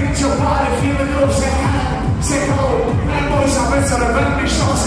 reach your body, feel the glow, say hi, say go. Man, boys, I better run me short.